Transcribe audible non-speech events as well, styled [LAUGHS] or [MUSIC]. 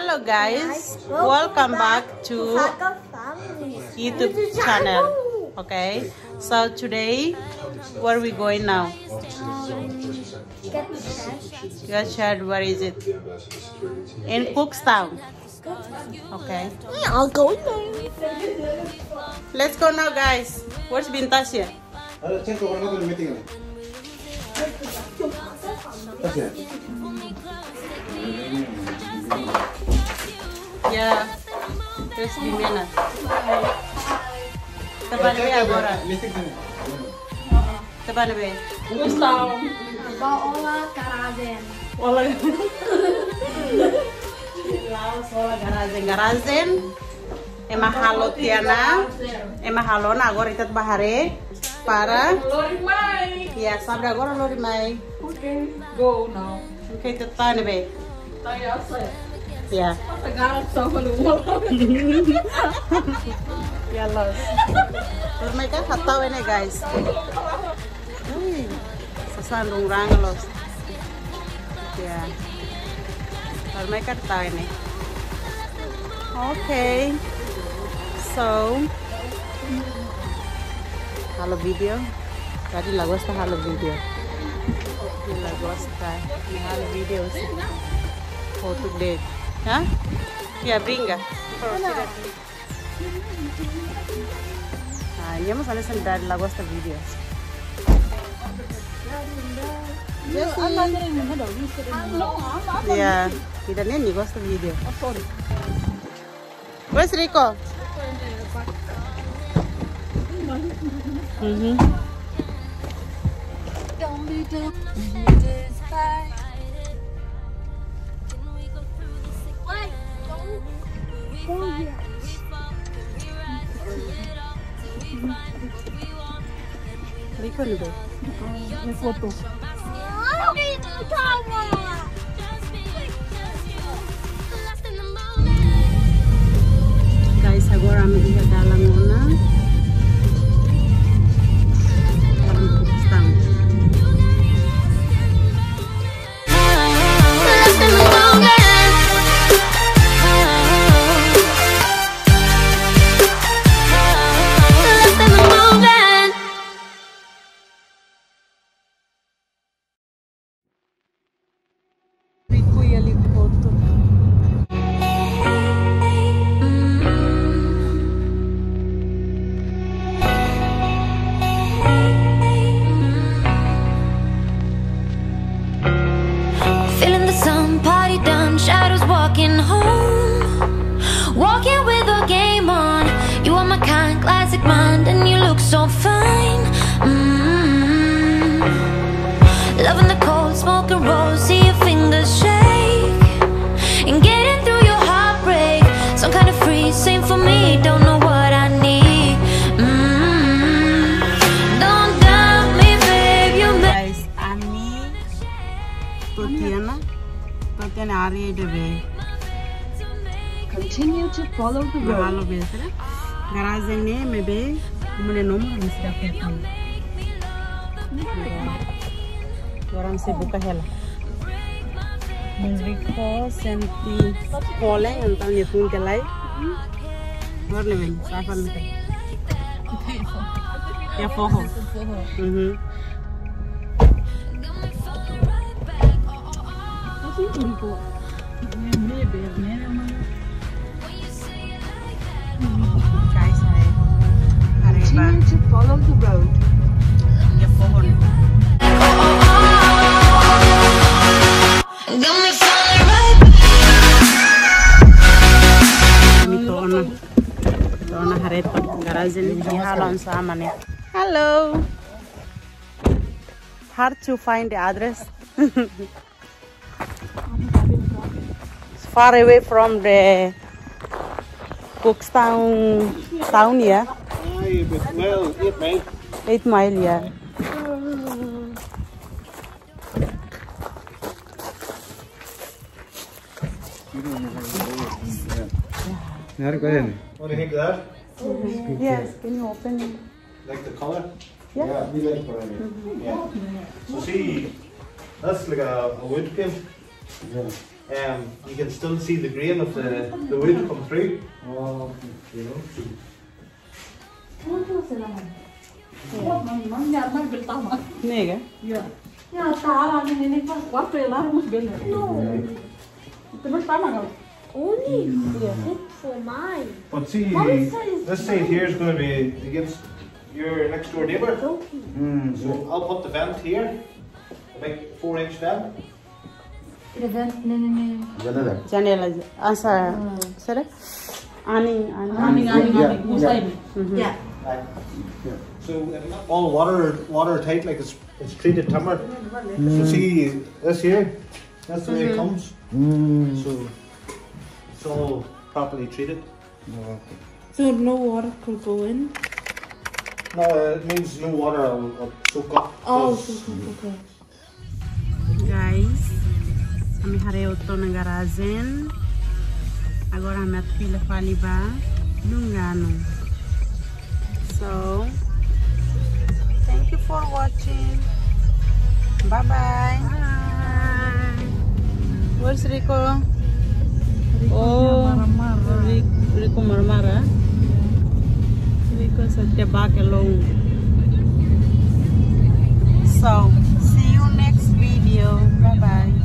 Hello guys, welcome back to YouTube channel. Okay, so today where are we going now? Get shared. Where is it? In Cookstown. Okay, I'll go there. let's go now, guys. Where's Bintasya? Ada Ya. Terus tepatnya? Tepat. Tepat lebih. Olah karazen. Olah. Laos olah karazen. Karazen. Emma halo Tiana, Emma halo na agora bahare para Ya, sabda agora Lori Mai. Okay. Go now. Okay, tetane be. Tá, já. Ya. [LAUGHS] Ya los, Pero mereka ka ini guys. sesandung rang los. Ya. Pero mereka ka ini. Okay. So, halo video. Tadi lagu apa halo video. lagu apa halo video. sih for date. ¿Ah? Ya, bringa. Andiamo sana sentar lagu asta videos. Ya, kita ni ni gosta video. Where's pues, Rico? Mhm. Don't be Just me, just you. Lost in the moment. Guys, agora kami di dalam muna. Walking with a game on. You are my kind, classic mind, and you look so fine. mm Loving the cold, smoking rolls, see your fingers shake. And getting through your heartbreak. Some kind of free, same for me, don't know what I need. mm Don't doubt me, babe, you make Guys, Ami Tatiana Tatiana Ari debe continue to follow the road. Mungkin kau senti Follow the road. Hello. Hard to find the address. it's far away from the Cookstown town, yeah. But well, eight mile. Eight mile, yeah. What do you think of that? Yes, can you open it? Like the colour? Yeah. Yeah, we like it. Yeah. So see, that's like a, a wood pin. Yeah. Um, you can still see the grain of the, the wood come through. Oh, You know. Nega. Only for mine. But see, What size? this side here is going to be against your next door neighbour. Mm, so, So I'll put the vent here, a big four inch vent. jala Janela. Asa. Sara? Ani. Ani. Yeah. So all water watertight, like it's it's treated timber. So see this here, that's the way it comes. Mm. So it's all properly treated. So no water could go in? No, uh, it means no water will, will soak up. Oh, Because- okay. Guys, kami hari auto ng garazen. Agora kami at pila pali ba? Lungano. Bye bye. Bye. Where's Rico? Rico oh, marah-marah. Rico marah-marah. Rico said back alone. So, see you next video. Bye bye.